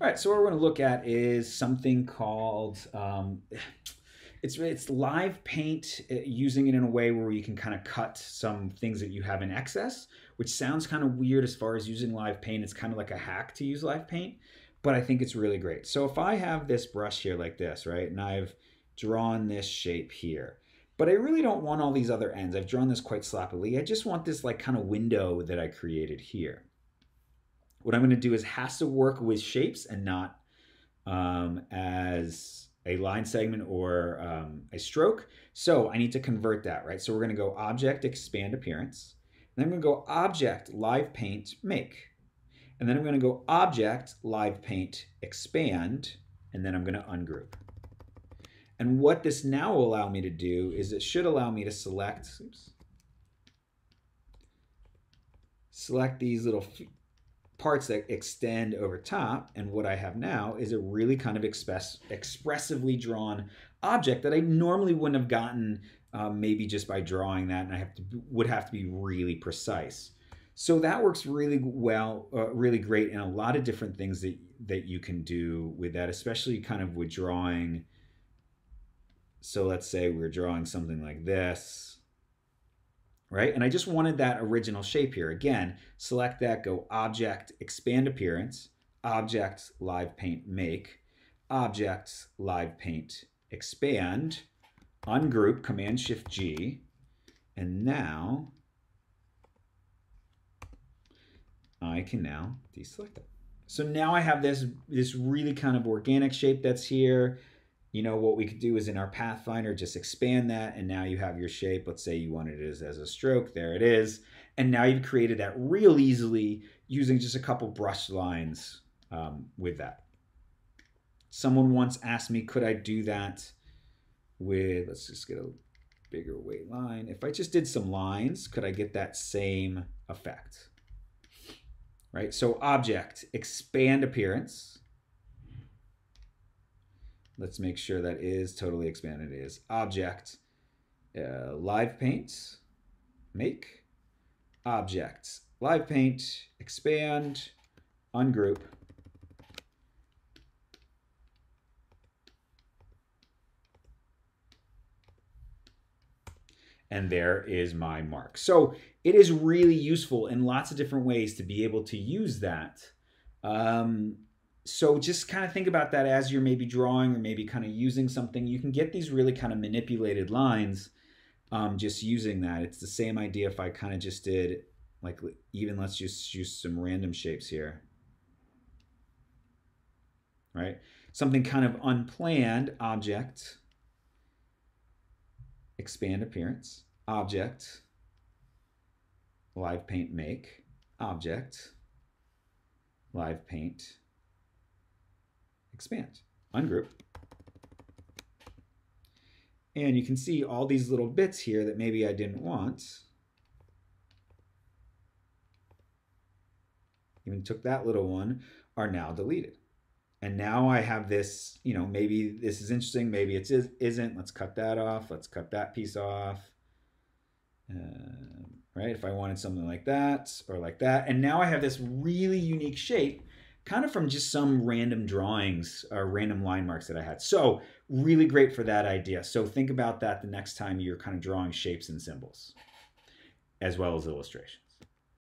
All right, so what we're going to look at is something called um, it's it's live paint uh, using it in a way where you can kind of cut some things that you have in excess, which sounds kind of weird as far as using live paint. It's kind of like a hack to use live paint, but I think it's really great. So if I have this brush here like this, right, and I've drawn this shape here, but I really don't want all these other ends. I've drawn this quite sloppily. I just want this like kind of window that I created here. What I'm going to do is has to work with shapes and not um, as a line segment or um, a stroke. So I need to convert that, right? So we're going to go object, expand appearance. Then I'm going to go object, live paint, make. And then I'm going to go object, live paint, expand. And then I'm going to ungroup. And what this now will allow me to do is it should allow me to select, oops, select these little parts that extend over top. And what I have now is a really kind of express, expressively drawn object that I normally wouldn't have gotten um, maybe just by drawing that. And I have to, would have to be really precise. So that works really well, uh, really great in a lot of different things that, that you can do with that, especially kind of with drawing. So let's say we're drawing something like this right? And I just wanted that original shape here. Again, select that, go Object, Expand Appearance, Object, Live Paint, Make, Object, Live Paint, Expand, Ungroup, Command-Shift-G, and now I can now deselect it. So now I have this, this really kind of organic shape that's here you know, what we could do is in our Pathfinder, just expand that. And now you have your shape. Let's say you wanted it as, as a stroke. There it is. And now you've created that real easily using just a couple brush lines um, with that. Someone once asked me, could I do that with, let's just get a bigger weight line. If I just did some lines, could I get that same effect? Right? So object, expand appearance Let's make sure that is totally expanded. Is object, uh, live paint, make, object, live paint, expand, ungroup, and there is my mark. So it is really useful in lots of different ways to be able to use that. Um, so just kind of think about that as you're maybe drawing or maybe kind of using something. You can get these really kind of manipulated lines um, just using that. It's the same idea if I kind of just did like even let's just use some random shapes here. Right? Something kind of unplanned object, expand appearance, object, live paint make, object, live paint, expand, ungroup. And you can see all these little bits here that maybe I didn't want. Even took that little one, are now deleted. And now I have this, you know, maybe this is interesting, maybe it is, isn't. Let's cut that off. Let's cut that piece off. Uh, right? If I wanted something like that or like that. And now I have this really unique shape kind of from just some random drawings or random line marks that I had. So really great for that idea. So think about that the next time you're kind of drawing shapes and symbols as well as illustrations.